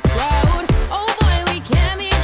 crowd. Oh boy, we can't be.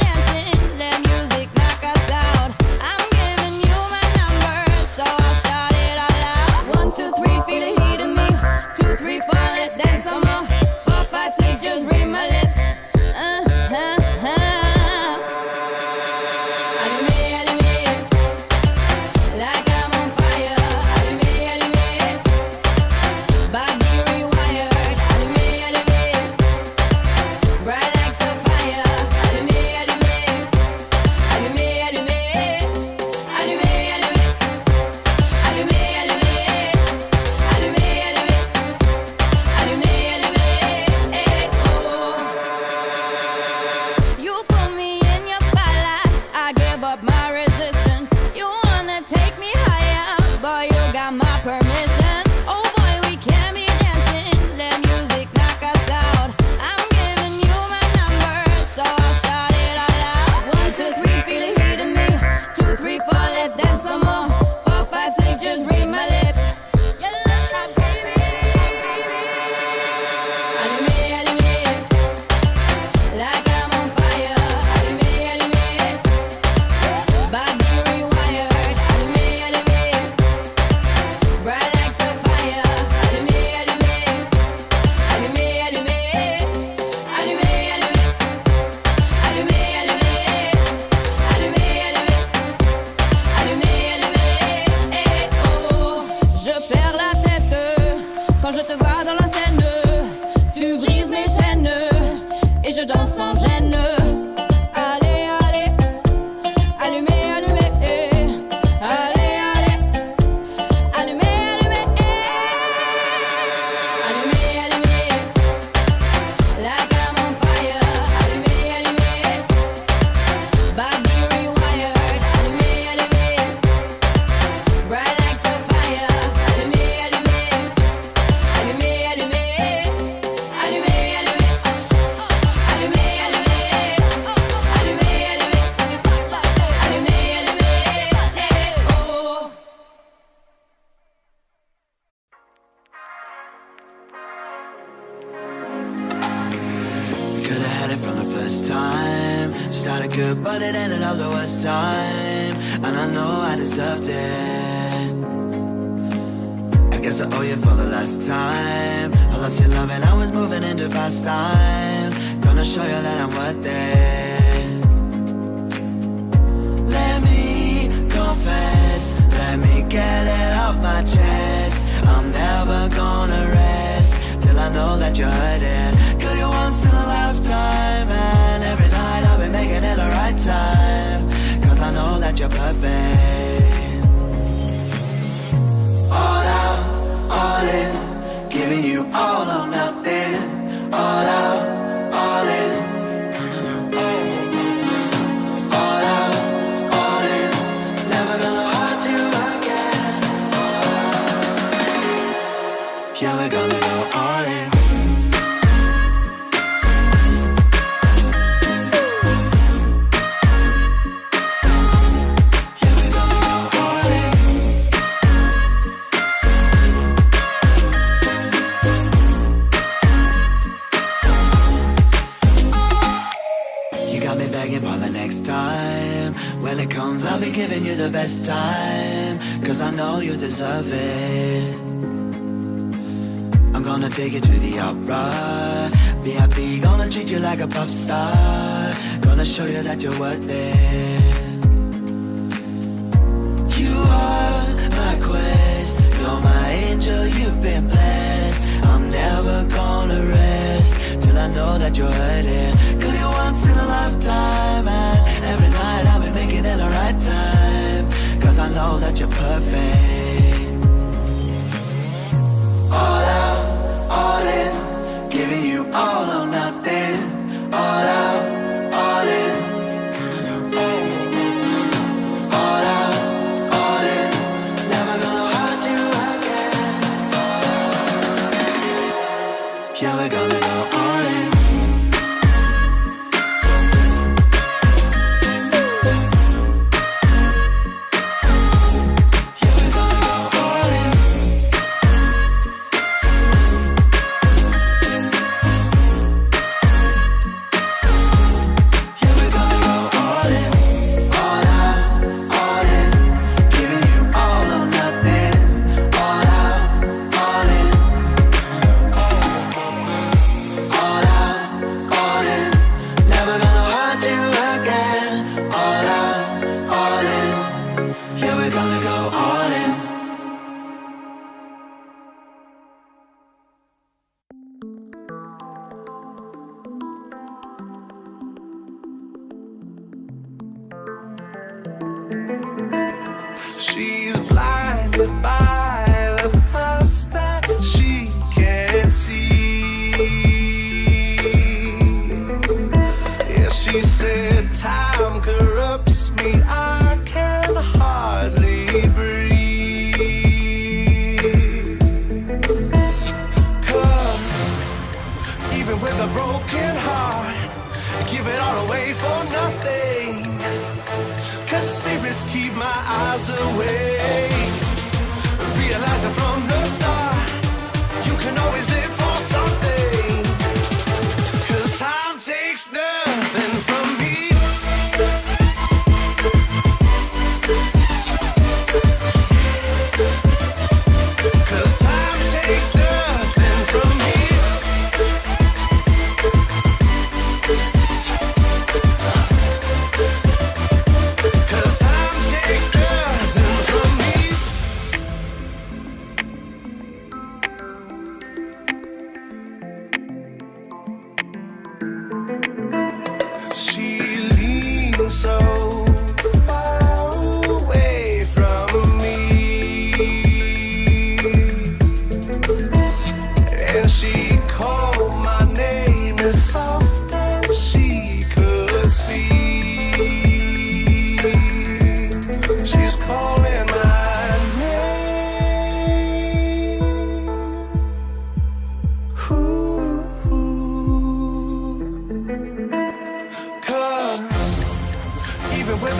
you for the last time. I lost your love and I was moving into fast time. Gonna show you that I'm worth it. Let me confess. Let me get it off my chest. I'm never gonna rest Till I know that you're hurting. Girl, you're once in a lifetime And every night I'll be making it the right time. Cause I know that you're perfect. Yeah, we're gonna go all in. You got me begging for the next time. When it comes, I'll be giving you the best time. Cause I know you deserve it. Gonna take you to the opera. VIP, gonna treat you like a pop star. Gonna show you that you're worth it. You are my quest. You're my angel, you've been blessed. I'm never gonna rest till I know that you're hurting. Cause you're once in a lifetime. And every night I'll be making it the right time. Cause I know that you're perfect. My eyes away. Realizing from the start, you can always live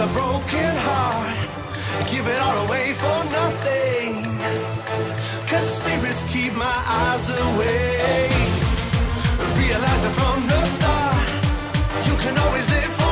a broken heart. Give it all away for nothing. Cause spirits keep my eyes away Realizing from the start. You can always live